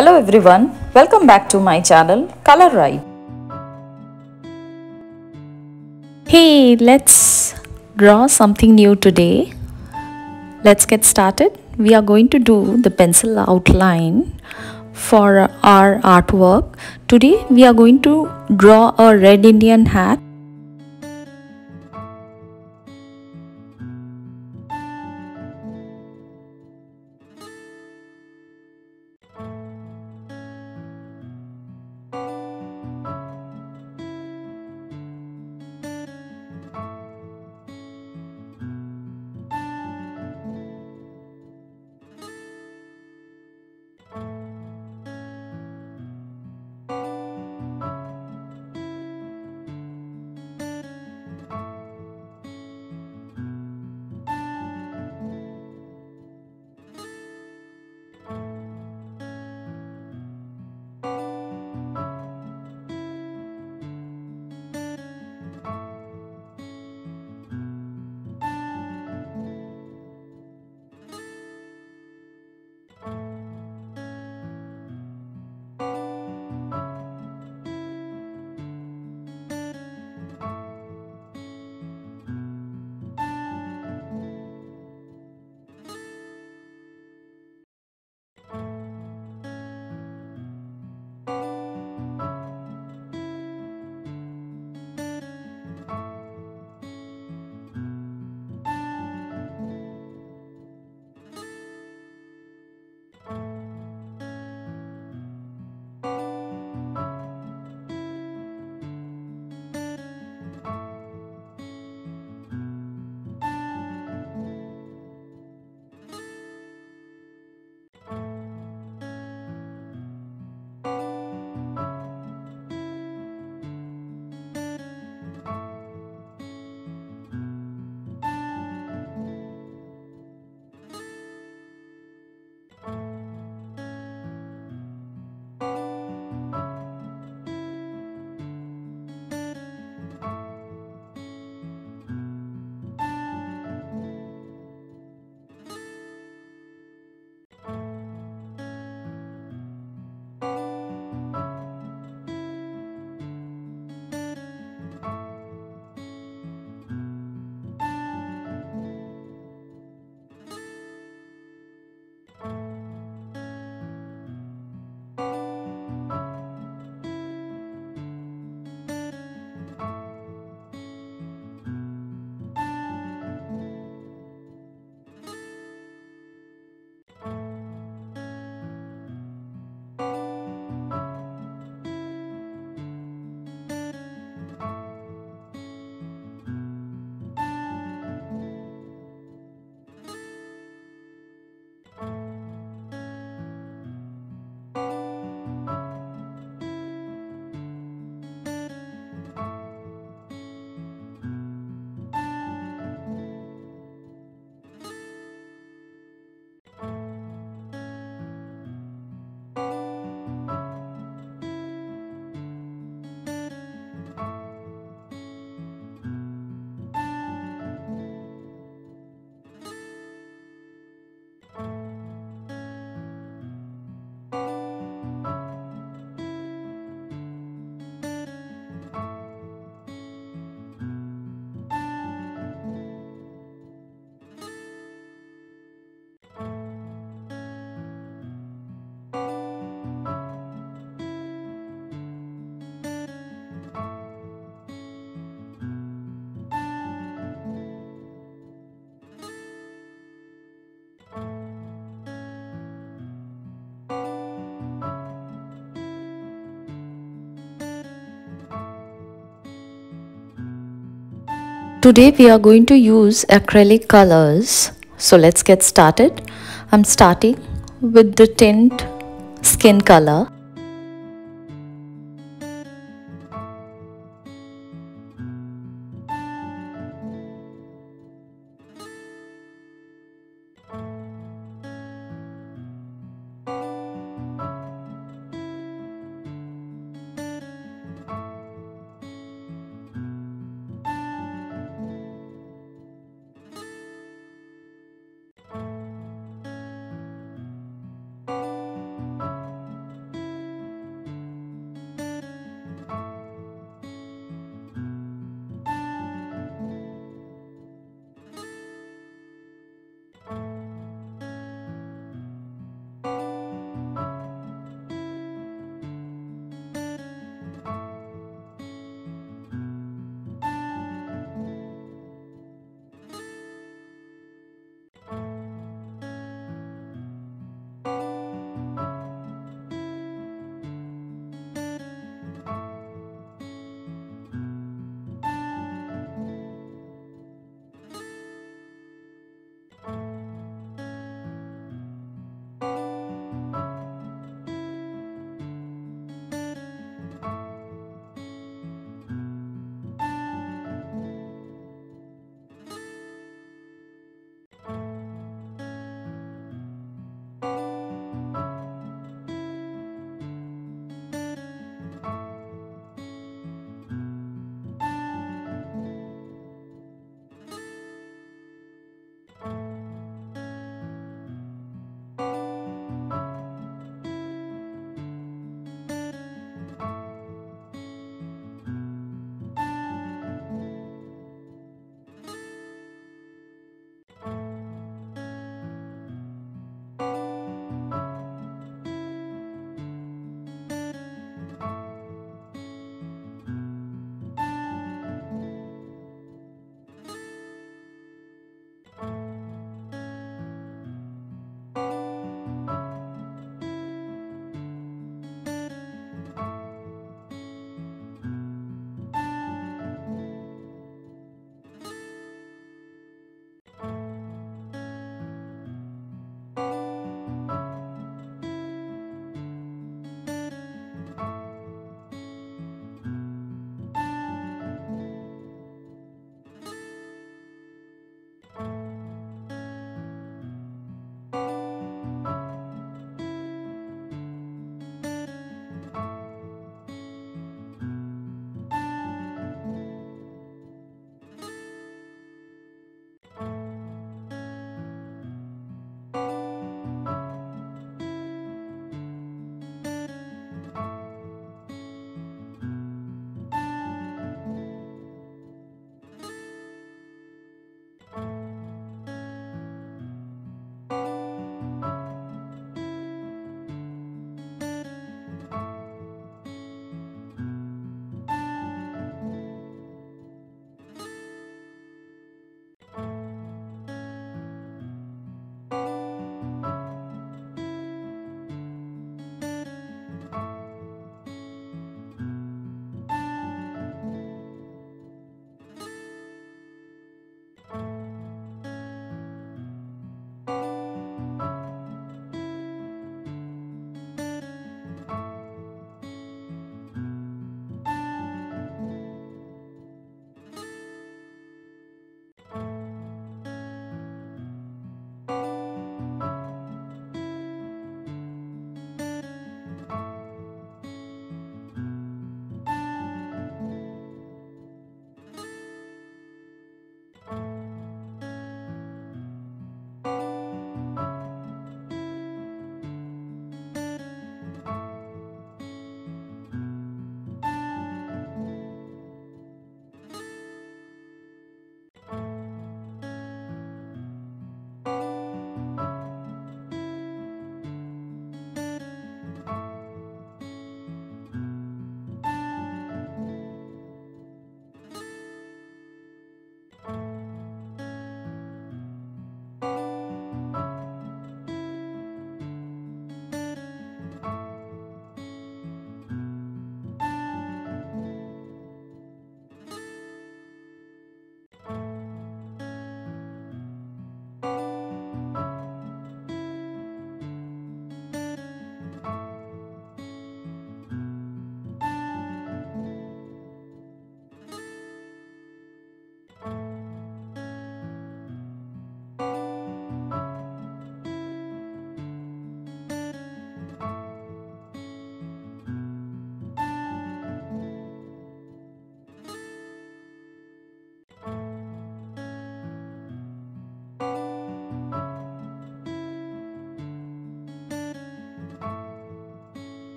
Hello everyone, welcome back to my channel Color Ride. Hey, let's draw something new today. Let's get started. We are going to do the pencil outline for our artwork. Today we are going to draw a red Indian hat Today we are going to use acrylic colors. So let's get started. I'm starting with the tint skin color.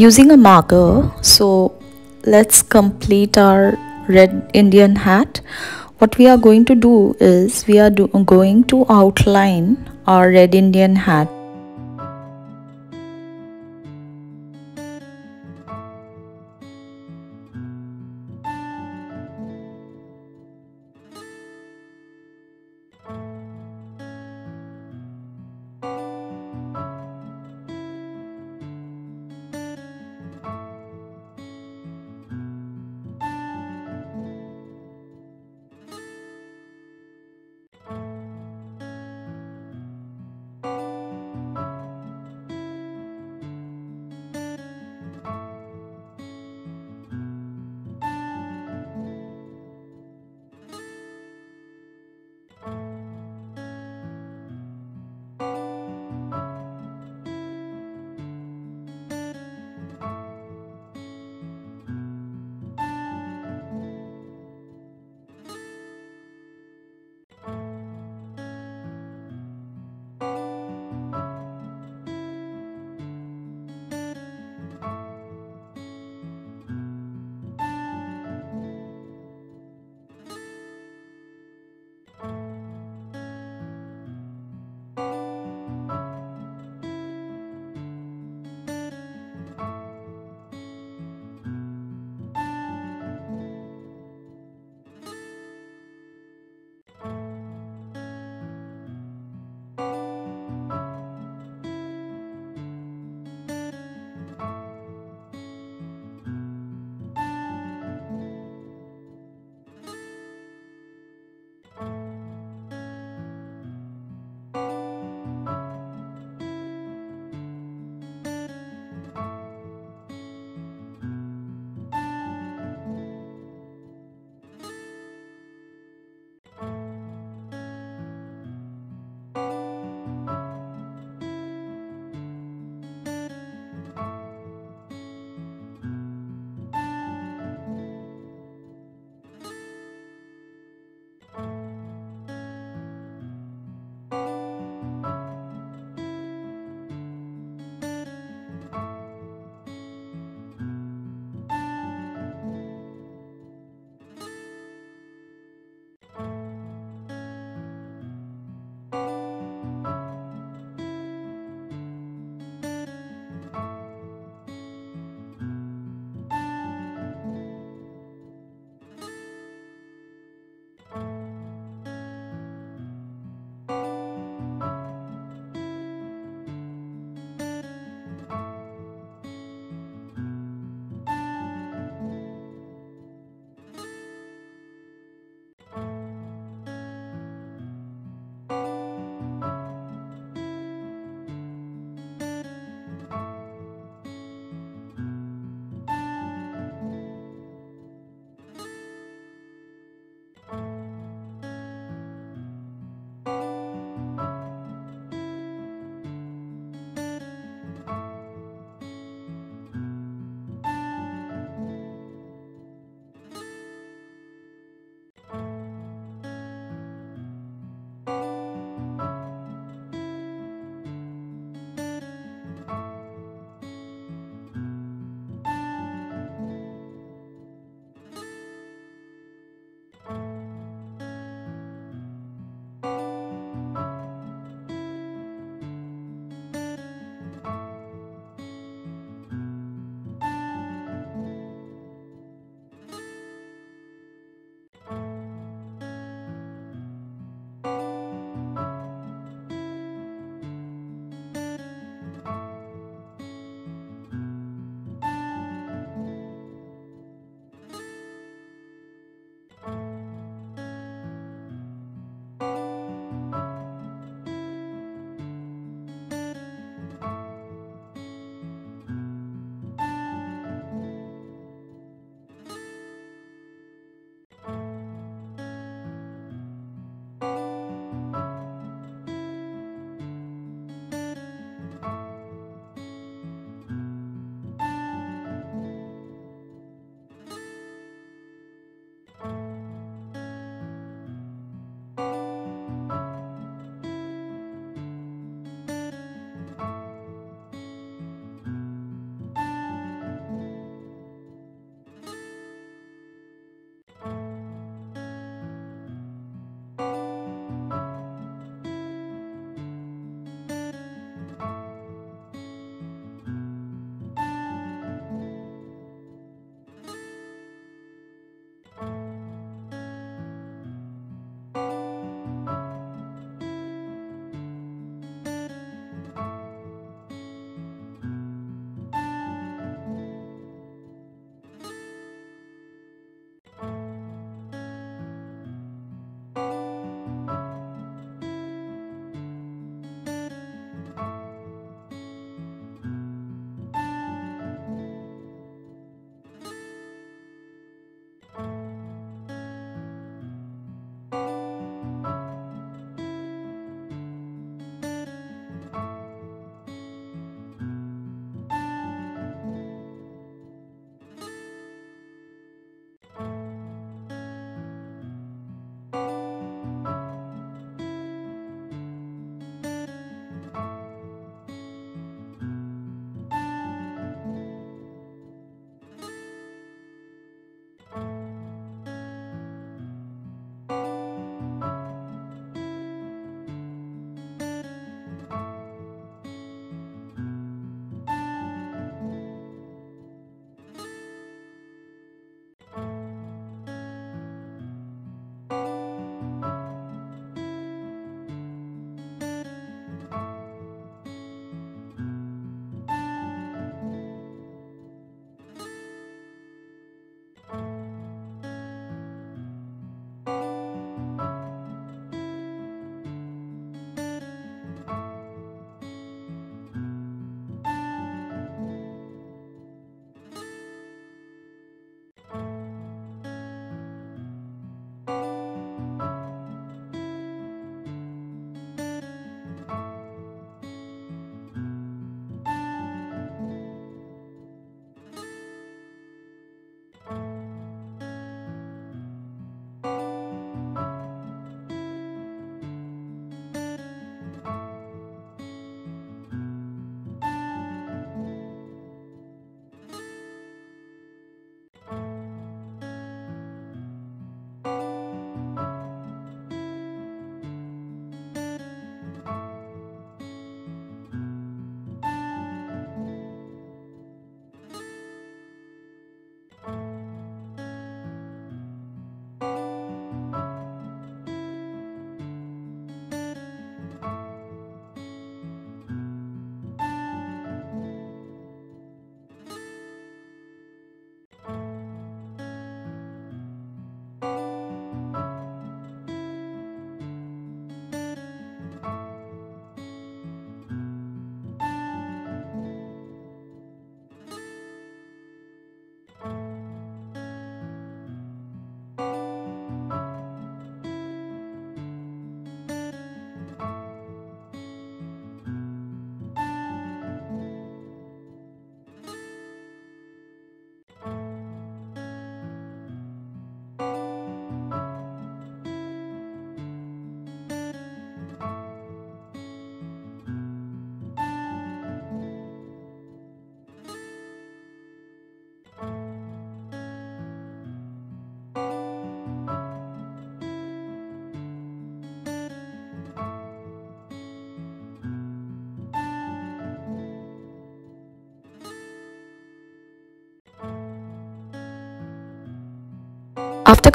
Using a marker. So let's complete our red Indian hat. What we are going to do is we are do, going to outline our red Indian hat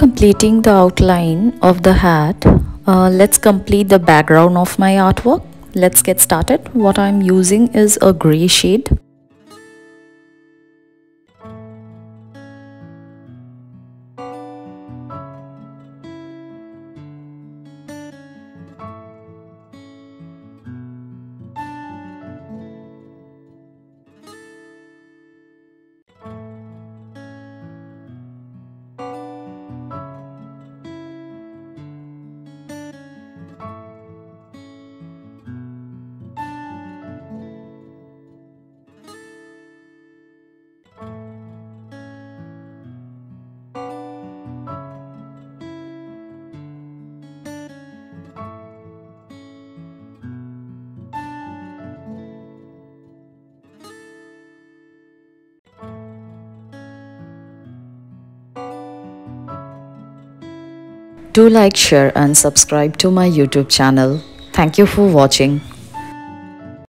completing the outline of the hat, uh, let's complete the background of my artwork. Let's get started. What I'm using is a gray shade. Do like, share and subscribe to my YouTube channel. Thank you for watching.